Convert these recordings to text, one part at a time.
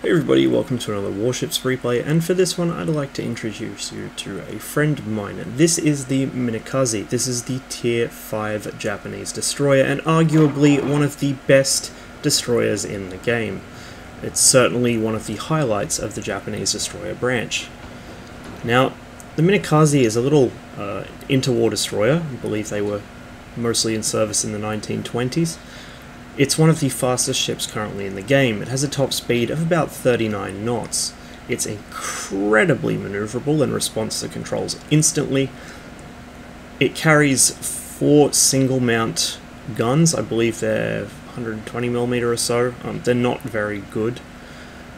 Hey everybody, welcome to another Warships replay, and for this one I'd like to introduce you to a friend of mine. This is the Minekaze. This is the Tier 5 Japanese destroyer, and arguably one of the best destroyers in the game. It's certainly one of the highlights of the Japanese destroyer branch. Now, the Minekaze is a little uh, interwar destroyer, I believe they were mostly in service in the 1920s. It's one of the fastest ships currently in the game. It has a top speed of about 39 knots. It's incredibly maneuverable and responds to controls instantly. It carries four single mount guns. I believe they're 120mm or so. Um, they're not very good.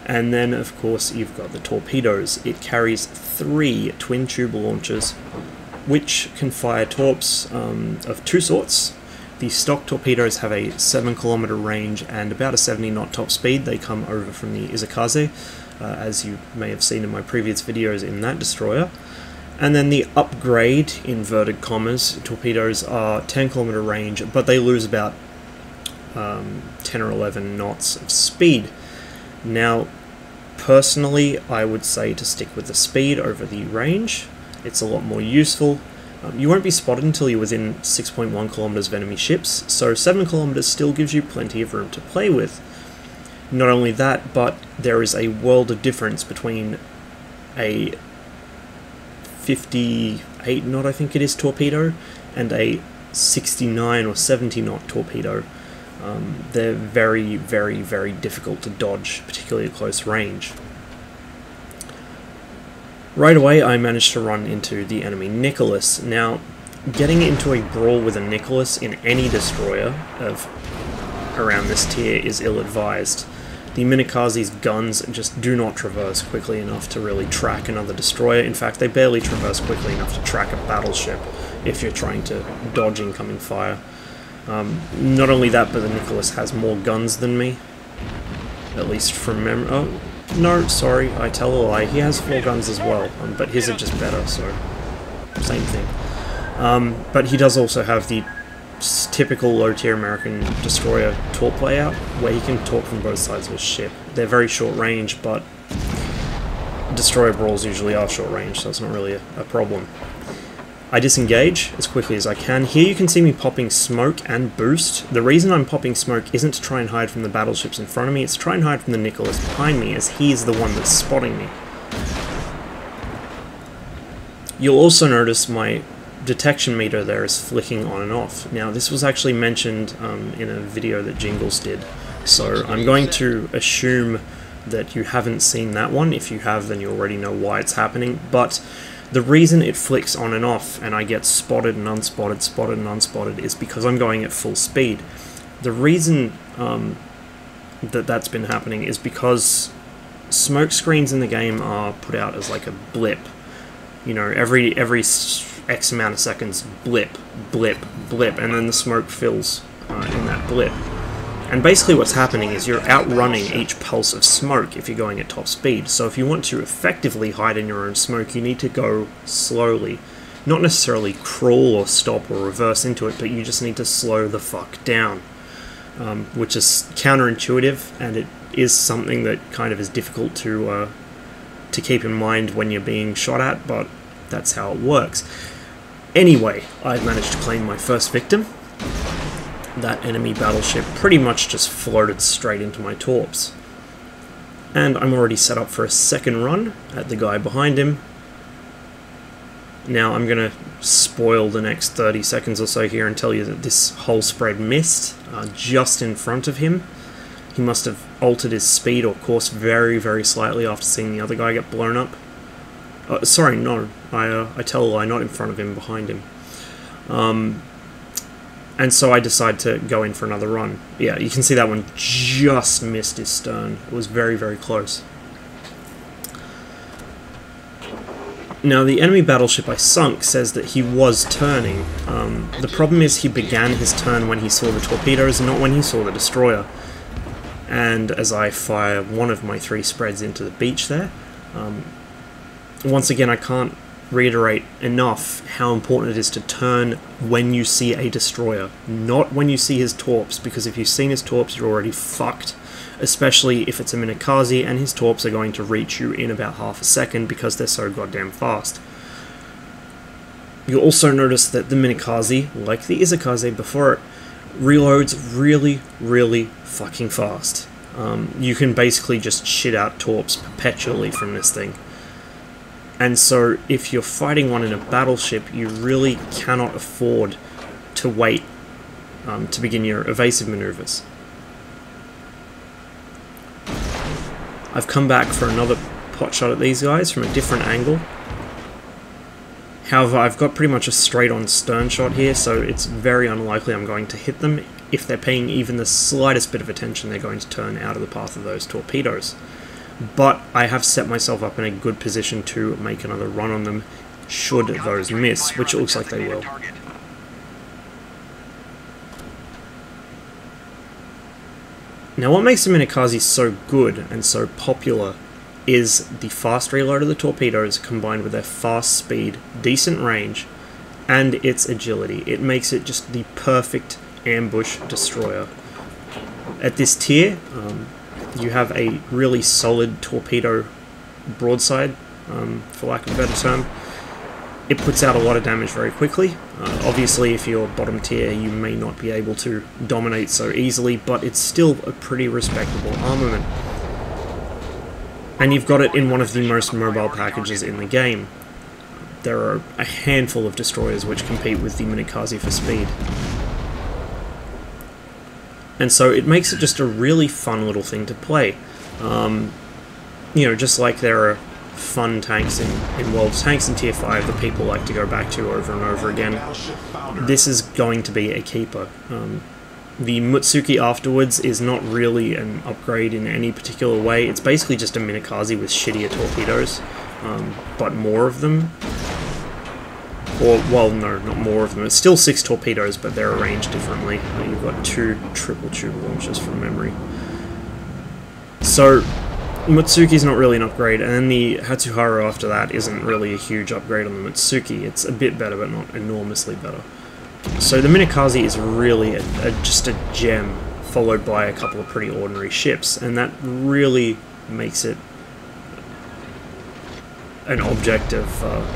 And then, of course, you've got the torpedoes. It carries three twin tube launchers, which can fire torps um, of two sorts the stock torpedoes have a 7 kilometer range and about a 70 knot top speed. They come over from the Isokaze, uh, as you may have seen in my previous videos in that destroyer. And then the upgrade, inverted commas, torpedoes are 10 kilometer range, but they lose about um, 10 or 11 knots of speed. Now, personally, I would say to stick with the speed over the range. It's a lot more useful. Um, you won't be spotted until you're within 6.1 kilometers of enemy ships, so 7 kilometers still gives you plenty of room to play with. Not only that, but there is a world of difference between a 58 knot, I think it is, torpedo, and a 69 or 70 knot torpedo. Um, they're very, very, very difficult to dodge, particularly at close range. Right away, I managed to run into the enemy Nicholas. Now, getting into a brawl with a Nicholas in any destroyer of around this tier is ill-advised. The Minekaze's guns just do not traverse quickly enough to really track another destroyer. In fact, they barely traverse quickly enough to track a battleship if you're trying to dodge incoming fire. Um, not only that, but the Nicholas has more guns than me. At least from memory. Oh, no, sorry, I tell a lie. He has four guns as well, um, but his are just better, so same thing. Um, but he does also have the typical low-tier American destroyer torp layout, where he can torp from both sides of his ship. They're very short range, but destroyer brawls usually are short range, so it's not really a, a problem. I disengage as quickly as I can. Here you can see me popping smoke and boost. The reason I'm popping smoke isn't to try and hide from the battleships in front of me, it's to try and hide from the Nicholas behind me, as he's the one that's spotting me. You'll also notice my detection meter there is flicking on and off. Now this was actually mentioned um, in a video that Jingles did, so I'm going to assume that you haven't seen that one. If you have, then you already know why it's happening, but the reason it flicks on and off and I get spotted and unspotted, spotted and unspotted is because I'm going at full speed. The reason um, that that's been happening is because smoke screens in the game are put out as like a blip. You know, every every X amount of seconds, blip, blip, blip, and then the smoke fills uh, in that blip. And basically what's happening is you're outrunning each pulse of smoke if you're going at top speed. So if you want to effectively hide in your own smoke, you need to go slowly. Not necessarily crawl or stop or reverse into it, but you just need to slow the fuck down. Um, which is counterintuitive, and it is something that kind of is difficult to uh, to keep in mind when you're being shot at, but that's how it works. Anyway, I've managed to claim my first victim, that enemy battleship pretty much just floated straight into my torps. And I'm already set up for a second run at the guy behind him. Now I'm going to spoil the next 30 seconds or so here and tell you that this whole spread missed uh, just in front of him. He must have altered his speed or course very, very slightly after seeing the other guy get blown up. Uh, sorry, no, I, uh, I tell a lie, not in front of him, behind him. Um, and so I decide to go in for another run. Yeah, you can see that one just missed his stern. It was very, very close. Now, the enemy battleship I sunk says that he was turning. Um, the problem is he began his turn when he saw the torpedoes, not when he saw the destroyer. And as I fire one of my three spreads into the beach there, um, once again I can't reiterate enough how important it is to turn when you see a destroyer, not when you see his torps, because if you've seen his torps, you're already fucked. especially if it's a Minekaze and his torps are going to reach you in about half a second because they're so goddamn fast. You'll also notice that the Minekaze, like the Isokaze before it, reloads really, really fucking fast. Um, you can basically just shit out torps perpetually from this thing. And so if you're fighting one in a battleship, you really cannot afford to wait um, to begin your evasive maneuvers. I've come back for another pot shot at these guys from a different angle. However, I've got pretty much a straight-on stern shot here, so it's very unlikely I'm going to hit them. If they're paying even the slightest bit of attention, they're going to turn out of the path of those torpedoes. But I have set myself up in a good position to make another run on them should those miss, which it looks like they will. Now what makes the Minekaze so good and so popular is the fast reload of the torpedoes combined with their fast speed, decent range, and its agility. It makes it just the perfect ambush destroyer. At this tier, um, you have a really solid torpedo broadside, um, for lack of a better term. It puts out a lot of damage very quickly. Uh, obviously, if you're bottom tier, you may not be able to dominate so easily, but it's still a pretty respectable armament and you've got it in one of the most mobile packages in the game. There are a handful of destroyers which compete with the Minekaze for speed. And so it makes it just a really fun little thing to play. Um, you know, just like there are fun tanks in, in World Tanks in Tier 5 that people like to go back to over and over again, this is going to be a keeper. Um, the Mutsuki afterwards is not really an upgrade in any particular way. It's basically just a Minekaze with shittier torpedoes, um, but more of them. Or, well, no, not more of them. It's still six torpedoes, but they're arranged differently. You've got two triple tube launchers from memory. So, Mutsuki's not really an upgrade, and then the Hatsuharu after that isn't really a huge upgrade on the Mutsuki. It's a bit better, but not enormously better. So the Minekaze is really a, a, just a gem, followed by a couple of pretty ordinary ships, and that really makes it an object of uh,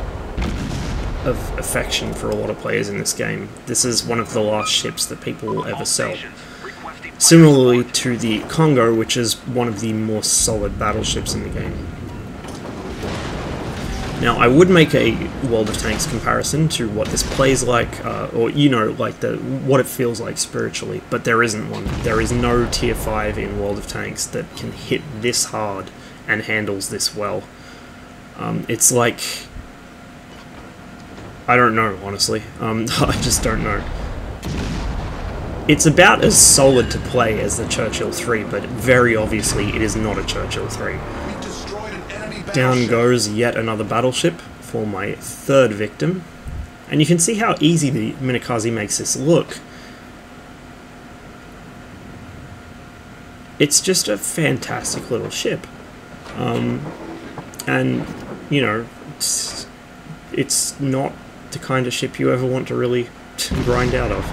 of affection for a lot of players in this game. This is one of the last ships that people will ever sell. Similarly to the Kongo, which is one of the more solid battleships in the game. Now, I would make a World of Tanks comparison to what this plays like, uh, or, you know, like the what it feels like spiritually, but there isn't one. There is no Tier 5 in World of Tanks that can hit this hard and handles this well. Um, it's like... I don't know, honestly. Um, I just don't know. It's about as solid to play as the Churchill 3, but very obviously it is not a Churchill 3. Down goes yet another battleship for my third victim. And you can see how easy the Minekaze makes this look. It's just a fantastic little ship. Um, and, you know, it's, it's not the kind of ship you ever want to really grind out of.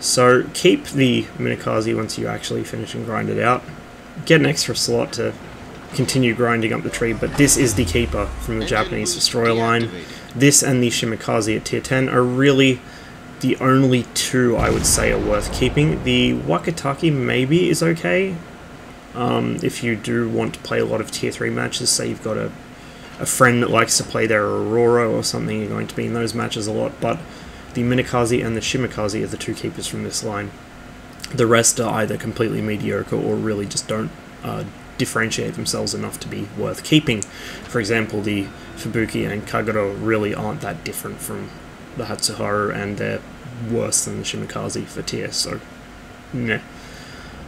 So keep the Minekaze once you actually finish and grind it out get an extra slot to continue grinding up the tree, but this is the keeper from the Japanese destroyer line. This and the Shimakaze at tier 10 are really the only two I would say are worth keeping. The Wakatake maybe is okay, um, if you do want to play a lot of tier 3 matches, say you've got a, a friend that likes to play their Aurora or something, you're going to be in those matches a lot, but the Minekaze and the Shimakaze are the two keepers from this line. The rest are either completely mediocre or really just don't uh, differentiate themselves enough to be worth keeping. For example, the Fubuki and Kagero really aren't that different from the Hatsuharu, and they're worse than the Shimakaze for tier, so nah.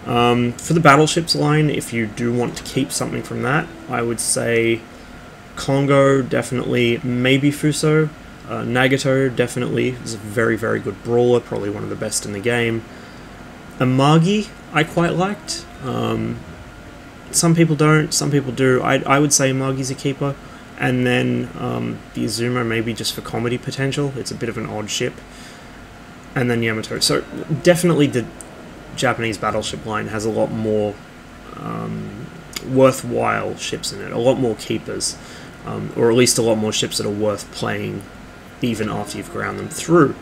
Um, for the battleships line, if you do want to keep something from that, I would say Kongo, definitely, maybe Fuso. Uh, Nagato, definitely, is a very, very good brawler, probably one of the best in the game. Amagi, I quite liked. Um, some people don't, some people do. I, I would say Amagi's a keeper. And then um, the Izumo, maybe just for comedy potential. It's a bit of an odd ship. And then Yamato. So definitely the Japanese battleship line has a lot more um, worthwhile ships in it, a lot more keepers, um, or at least a lot more ships that are worth playing even after you've ground them through.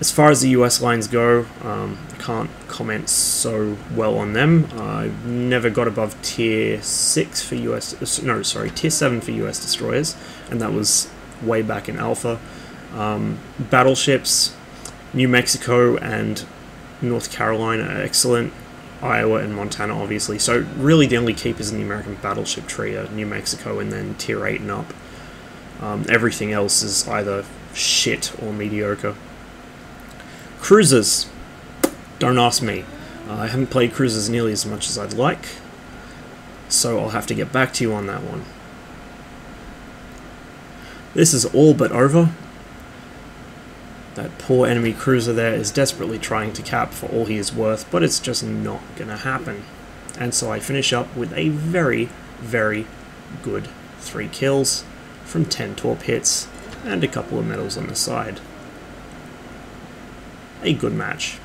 As far as the US lines go, um, I can't comment so well on them. I never got above tier 6 for US, no, sorry, tier 7 for US destroyers, and that was way back in Alpha. Um, battleships, New Mexico and North Carolina are excellent. Iowa and Montana, obviously. So, really, the only keepers in the American battleship tree are New Mexico and then tier 8 and up. Um, everything else is either shit or mediocre. Cruisers. Don't ask me. Uh, I haven't played cruisers nearly as much as I'd like, so I'll have to get back to you on that one. This is all but over. That poor enemy cruiser there is desperately trying to cap for all he is worth, but it's just not gonna happen. And so I finish up with a very, very good 3 kills from 10 torp hits and a couple of medals on the side a good match.